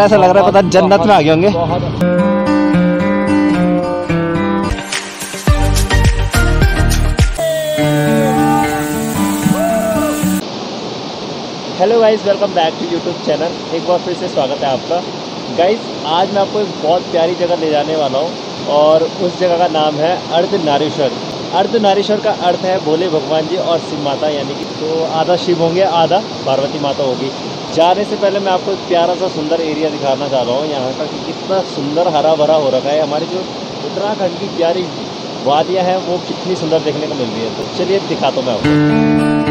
ऐसा लग रहा है पता जन्नत में आ गए होंगे। Hello guys welcome back to YouTube channel एक बार फिर से स्वागत है आपका। गाइज़ आज मैं आपको एक बहुत प्यारी जगह ले जाने वाला हूँ और उस जगह का नाम है अर्धनारीश्वर अर्धनारीश्वर का अर्थ है भोले भगवान जी और शिव माता यानी कि तो आधा शिव होंगे आधा पार्वती माता होगी। जाने से पहले मैं आपको एक प्यारा सा सुंदर एरिया दिखाना चाह रहा हूँ यहाँ का कि कितना सुंदर हरा भरा हो रखा है। हमारी जो उत्तराखंड की प्यारी वादियाँ हैं, वो कितनी सुंदर देखने को मिल रही है। तो चलिए दिखाता हूँ मैं आपको।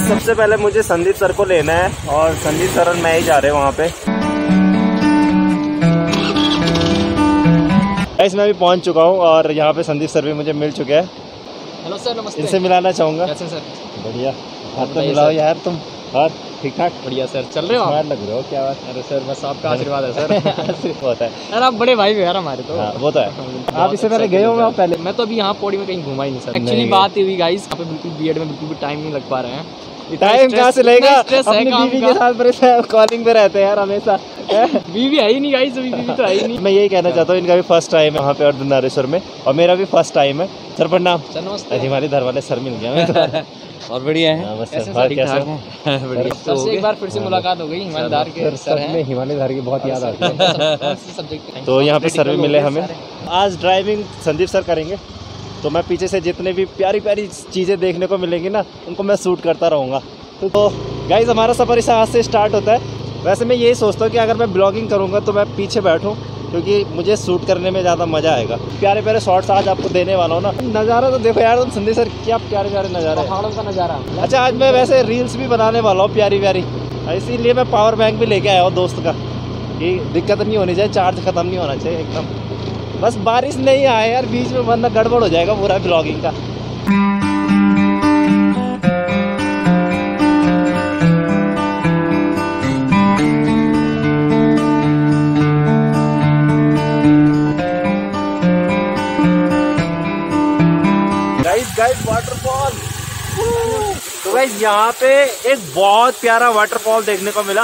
सबसे पहले मुझे संदीप सर को लेना है और संदीप सर और मैं ही जा रहे हैं वहाँ पे। गाइस मैं भी पहुँच चुका हूँ और यहाँ पे संदीप सर भी मुझे मिल चुके हैं। हेलो सर नमस्ते। इनसे मिलाना चाहूँगा। कैसे सर? बढ़िया। हाथ तो मिलाओ यार तुम। और ठीक ठाक? बढ़िया सर। चल रहे हो आप? लग रहे हो क्या बात। अरे सर बस आपका आशीर्वाद है सर। होता है। यार आप बड़े भाई हो यार हमारे तो। हाँ, वो तो है। आप इससे अच्छा पहले गए हो आप पहले? मैं तो अभी यहाँ पौड़ी में कहीं घुमा ही नहीं सर। एक्चुअली बात हुई गाइस यहाँ पे बिल्कुल बीएड में बिल्कुल भी टाइम नहीं लग पा रहे हैं। टाइम कहाँ से है अपनी बीवी के। साथ कॉलिंग पे रहते हैं यार हमेशा। बीवी है ही नहीं गाइस अभी बीवी तो है ही नहीं। मैं यही कहना चाहता हूँ इनका भी फ़र्स्ट टाइम है वहाँ पे अर्धनारेश्वर में और मेरा भी फ़र्स्ट टाइम है। सर प्रणाम। हिमालय धर वाले सर मिल गया तो। और बढ़िया है। हाँ, बस सर और कैसे हैं? बढ़िया। तो सर हो से एक बार फिर से मुलाकात हो गई ईमानदार के सर सर हैं। में हिमालय की बहुत याद आती है? तो यहाँ पे सर भी मिले हमें। आज ड्राइविंग संदीप सर करेंगे। तो मैं पीछे से जितने भी प्यारी प्यारी चीज़ें देखने को मिलेंगी ना उनको मैं शूट करता रहूँगा। तो गाइज़ हमारा सफ़र इस आज से स्टार्ट होता है। वैसे मैं यही सोचता हूँ कि अगर मैं ब्लॉगिंग करूँगा तो मैं पीछे बैठूँ क्योंकि मुझे शूट करने में ज़्यादा मज़ा आएगा। प्यारे प्यारे शॉट्स आज आपको देने वाला हूँ ना। नज़ारा तो देखो यार तुम संदीप सर क्या प्यारे प्यारे नज़ारा पहाड़ों का नज़ारा। अच्छा आज मैं वैसे रील्स भी बनाने वाला हूँ प्यारी प्यारी। इसीलिए मैं पावर बैंक भी लेके आया हूँ दोस्त का कि दिक्कत नहीं होनी चाहिए चार्ज ख़त्म नहीं होना चाहिए एकदम। बस बारिश नहीं आए यार, बीच में वरना गड़बड़ हो जाएगा पूरा ब्लॉगिंग का। वाटरफॉल तो यहाँ पे एक बहुत प्यारा वाटरफॉल देखने को मिला।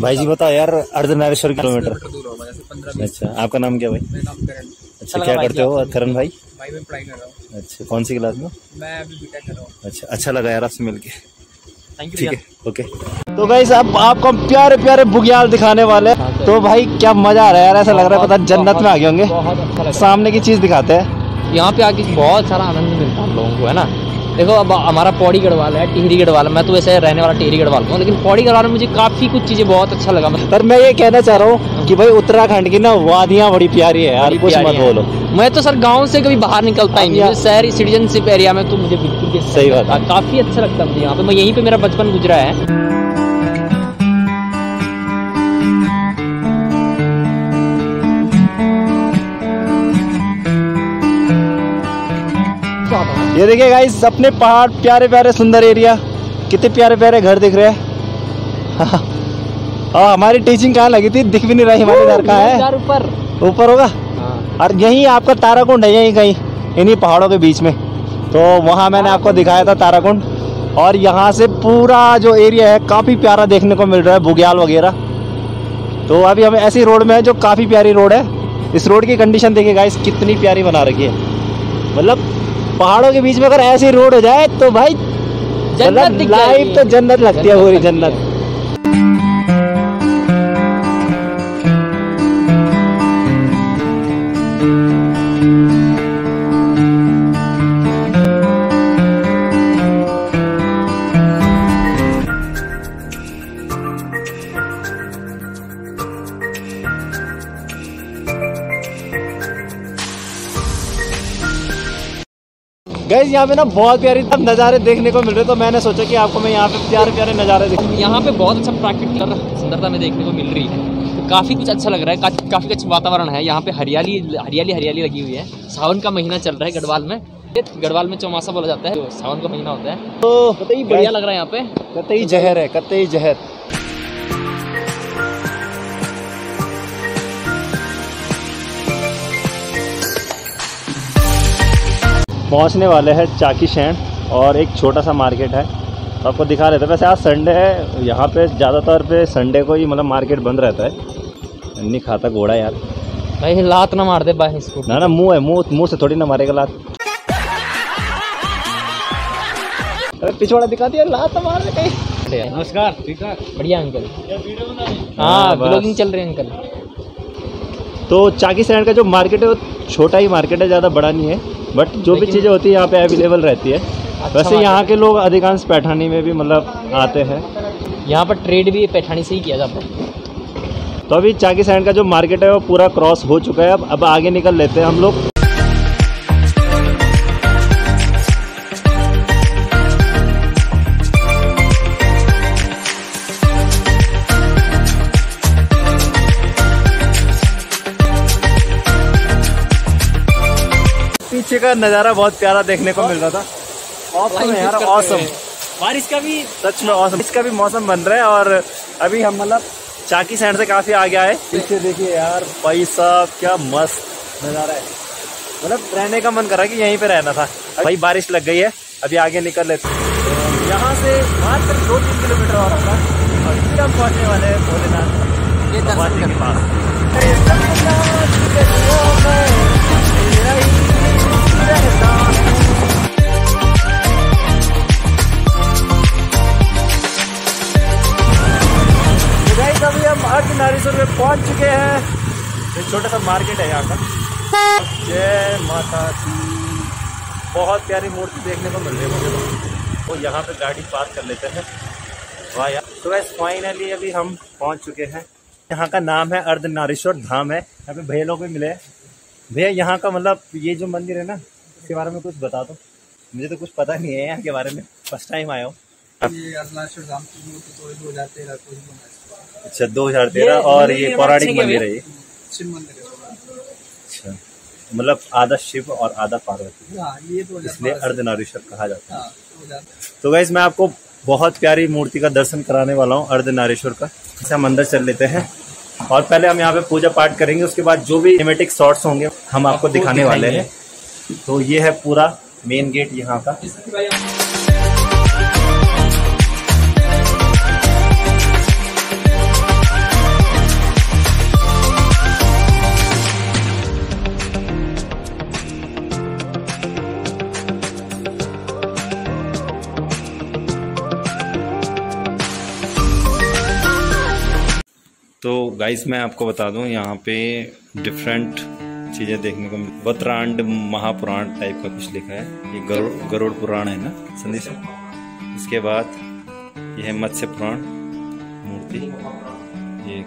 भाई जी बताओ यार अर्धनारेश्वर किलोमीटर। अच्छा आपका नाम क्या भाई? अच्छा क्या करते हो करण भाई? भाई मैं पढ़ाई कर रहा हूँ। अच्छा कौन सी क्लास में? मैं अभी बीटेक कर रहा हूँ। अच्छा अच्छा लगा यार आपसे मिलके। ठीक है ओके। तो गाइस अब आपको हम प्यारे प्यारे बुग्याल दिखाने वाले हैं। तो भाई क्या मज़ा आ रहा है यार? ऐसा लग रहा है पता जन्नत में आ गए होंगे। बहुत अच्छा लगा। सामने की चीज़ दिखाते हैं। यहाँ पे आके बहुत सारा आनंद मिलता है हम लोगों को है ना? देखो अब हमारा पौड़ी गढ़वाल है टिहरी गढ़वाल मैं तो वैसे रहने वाला टिहरी गढ़वाल हूँ लेकिन पौड़ी गढ़वाल में मुझे काफ़ी कुछ चीज़ें बहुत अच्छा लगा। मतलब पर मैं ये कहना चाह रहा हूँ कि भाई उत्तराखंड की ना वादियाँ बड़ी प्यारी है यार कुछ मत बोलो। मैं तो सर गाँव से कभी बाहर निकलता ही नहीं शहर शहरी सिटीजनशिप एरिया में तो मुझे बिल्कुल सही बात। काफ़ी अच्छा लगता है मुझे यहाँ पे। मैं यहीं पर मेरा बचपन गुजरा है। ये देखिए गाइस अपने पहाड़ प्यारे प्यारे सुंदर एरिया कितने प्यारे प्यारे घर दिख रहे हैं। और हमारी टीचिंग कहाँ लगी थी? दिख भी नहीं रही हिमालय घर कहाँ है? ऊपर। ऊपर होगा? हाँ। और यही आपका ताराकुंड है यहीं कहीं इन्हीं पहाड़ों के बीच में। तो वहाँ मैंने आपको दिखाया था ताराकुंड। और यहाँ से पूरा जो एरिया है काफ़ी प्यारा देखने को मिल रहा है बुग्याल वगैरह। तो अभी हम ऐसी रोड में है जो काफ़ी प्यारी रोड है। इस रोड की कंडीशन देखिए गाइस कितनी प्यारी बना रखी है। मतलब पहाड़ों के बीच में अगर ऐसी रोड हो जाए तो भाई जन्नत मतलब लाइफ तो जन्नत लगती है पूरी जन्नत। गैस यहाँ पे ना बहुत प्यारी नज़ारे देखने को मिल रहे तो मैंने सोचा कि आपको मैं यहाँ पे प्यारे प्यारे नज़ारे दिख। यहाँ पे बहुत अच्छा प्राकृतिक सुंदरता में देखने को मिल रही है। तो काफ़ी कुछ अच्छा लग रहा है काफ़ी काफ़ी अच्छा वातावरण है। यहाँ पे हरियाली हरियाली हरियाली लगी हुई है। सावन का महीना चल रहा है गढ़वाल में। गढ़वाल में चौमासा बोला जाता है सावन का महीना होता है। तो कतई बढ़िया लग रहा है यहाँ पे। कतई जहर है कतई जहर। पहुँचने वाले हैं चाकी शैन और एक छोटा सा मार्केट है। तो आपको दिखा रहे थे वैसे आज संडे है यहाँ पे ज़्यादातर पे संडे को ही मतलब मार्केट बंद रहता है। नहीं खाता घोड़ा यार। भाई लात ना मार दे भाई इसको। ना ना मुँह है मुँह मुँह से थोड़ी ना मारेगा लात। अरे पिछवाड़ा दिखा दिया लात मार दे कहीं। नमस्कार ठीक ठाक। बढ़िया अंकल। हाँ, हाँ ब्लॉगिंग चल रही है अंकल। तो चाकी सैंड का जो मार्केट है वो छोटा ही मार्केट है ज़्यादा बड़ा नहीं है। बट जो भी चीज़ें होती है यहाँ पे अवेलेबल रहती है। अच्छा वैसे यहाँ के लोग अधिकांश पैठानी में भी मतलब आते हैं। यहाँ पर ट्रेड भी पैठानी से ही किया जाता है। तो अभी चाकी सैंड का जो मार्केट है वो पूरा क्रॉस हो चुका है। अब अब आगे निकल लेते हैं हम लोग। पीछे का नज़ारा बहुत प्यारा देखने को मिल रहा था। ऑसम यार ऑसम बारिश का भी सच में औसम इसका भी मौसम बन रहा है और अभी हम मतलब चाकी साइड से काफ़ी आगे आए। पीछे देखिए यार भाई साहब क्या मस्त नज़ारा है। मतलब रहने का मन करा कि यहीं पे रहना था। भाई बारिश लग गई है अभी आगे निकल लेते हैं। तो यहाँ से मात्र दो तीन किलोमीटर और होगा। और फिर हम पहुँचने वाले हैं भोलेनाथ। के पास। पहुँच चुके हैं। एक छोटा सा मार्केट है यहाँ का। जय माता दी। बहुत प्यारी मूर्ति देखने को मिल रही है मुझे तो। तो यहाँ पे गाड़ी पार्क कर लेते हैं। वाह यार। तो वैसे फाइनली अभी हम पहुँच चुके हैं। यहाँ का नाम है अर्ध नारीश्वर धाम है। यहाँ पे भैया लोग भी मिले हैं। भैया यहाँ का मतलब ये जो मंदिर है ना इसके बारे में कुछ बता दो। मुझे तो कुछ पता नहीं है यहाँ के बारे में। फ़र्स्ट टाइम आया हूँ। ये धाम की मूर्ति तो दो हज़ार तेरह को बना है। अच्छा दो हज़ार तेरह और ये पौराणिक मंदिर है ये। शिव मंदिर अच्छा मतलब आधा शिव और आधा पार्वती। हाँ इसलिए हज़ार अर्धनारीश्वर कहा जाता है। हाँ तो गैस मैं आपको बहुत प्यारी मूर्ति का दर्शन कराने वाला हूँ अर्धनारीश्वर का। इसे हम अंदर चल लेते हैं। और पहले हम यहाँ पे पूजा पाठ करेंगे उसके बाद जो भी सिनेमेटिक शॉट्स होंगे हम आपको दिखाने वाले हैं। तो ये है पूरा मेन गेट यहाँ का। तो गाइस मैं आपको बता दूँ, यहाँ पे डिफरेंट चीज़ें देखने को मिल बतरांड महापुराण टाइप का कुछ लिखा है। ये गरुड़ गरुड़ पुराण है ना, संदेश? इसके बाद ये है मत्स्य पुराण मूर्ति। ये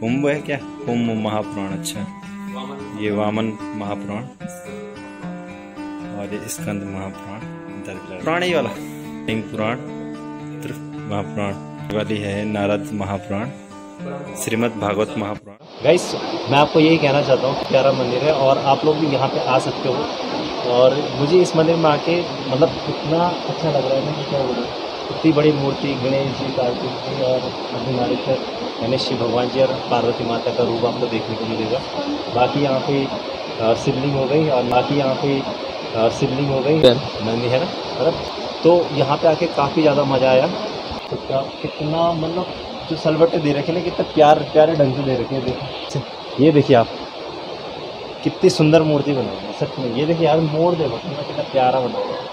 कुंभ है क्या? कुंभ महापुराण अच्छा। ये वामन महापुराण और ये स्कंद महापुराण। पुराण ही वाला। पुराण महापुराण। वाली है नारद महापुराण। श्रीमद् भागवत महापुराण। गाइस मैं आपको यही कहना चाहता हूँ प्यारा मंदिर है और आप लोग भी यहाँ पे आ सकते हो। और मुझे इस मंदिर में आके मतलब इतना अच्छा लग रहा है ना कि क्या बोलूँ। इतनी बड़ी मूर्ति गणेश जी कार्तिक जी और अर्धनारीश्वर यानी शिव भगवान जी और पार्वती माता का रूप आपको देखने को मिलेगा। बाकी यहाँ पे शिवलिंग हो गई और बाकी यहाँ पे शिवलिंग हो गई। नंदी है ना? मतलब तो यहाँ पे आके काफ़ी ज़्यादा मज़ा आया। तो क्या कितना मतलब जो सलवटें दे रखे ना कितने प्यार प्यारे ढंग से दे रखे हैं देखो। ये देखिए आप। कितनी सुंदर मूर्ति बनाई है सच में। ये देखिए यार मोड़ देखो कितना कितना प्यारा बना हुआ है।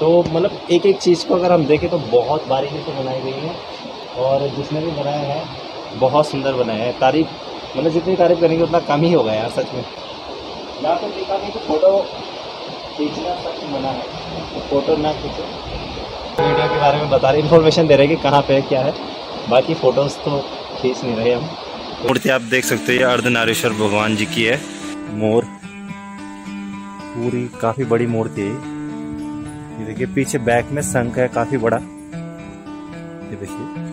तो मतलब एक एक चीज़ को अगर हम देखें तो बहुत बारीकी से बनाई गई है और जिसने भी बनाया है बहुत सुंदर बनाया है। तारीफ़ मतलब जितनी तारीफ़ करेंगे उतना कम ही होगा यार सच में। यहाँ पे देखा नहीं तो फ़ोटो खींचना सच मना है। तो फ़ोटो ना खींचो। वीडियो के बारे में बता रहे इन्फॉर्मेशन दे रहे हैं कि कहाँ पे क्या है। बाकी फ़ोटोज़ तो खींच नहीं रहे हम। मूर्ति आप देख सकते हो अर्धनारीश्वर भगवान जी की है। मोर, पूरी काफ़ी बड़ी मूर्ति है। ये देखिए, पीछे बैक में संख है, काफ़ी बड़ा। ये देखिए।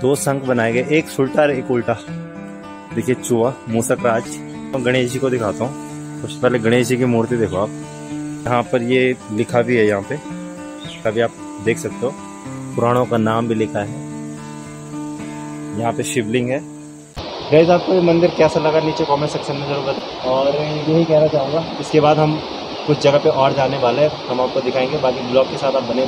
दो संख बनाए गए, एक सुल्टा और एक उल्टा। देखिए, चूहा मूसक राज तो गणेश जी को दिखाता हूँ। सबसे पहले गणेश जी की मूर्ति देखो आप। यहाँ पर ये लिखा भी है, यहाँ पे। कभी आप देख सकते हो। पुराणों का नाम भी लिखा है। यहाँ पे शिवलिंग है। गैस, आपको ये मंदिर कैसा लगा? नीचे कमेंट सेक्शन में ज़रूर बताएँ। और यही कहना चाहूँगा, इसके बाद हम कुछ जगह पे और जाने वाले हैं। हम आपको दिखाएँगे। बाकी ब्लॉग के साथ आप बने